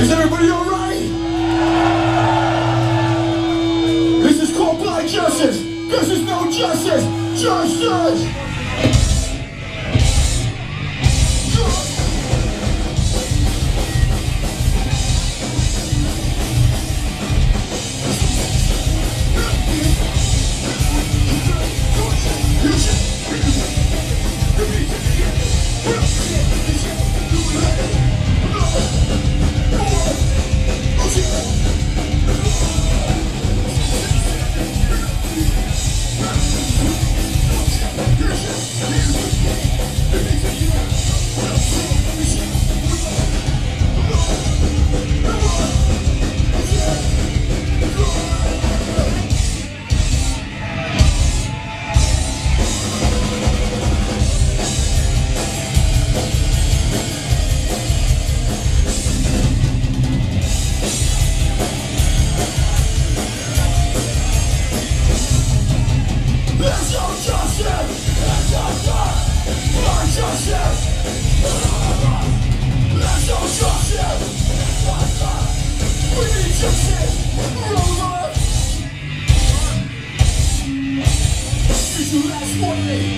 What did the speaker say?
Is everybody alright? This is called black justice. This is no justice. Justice! Is your last warning?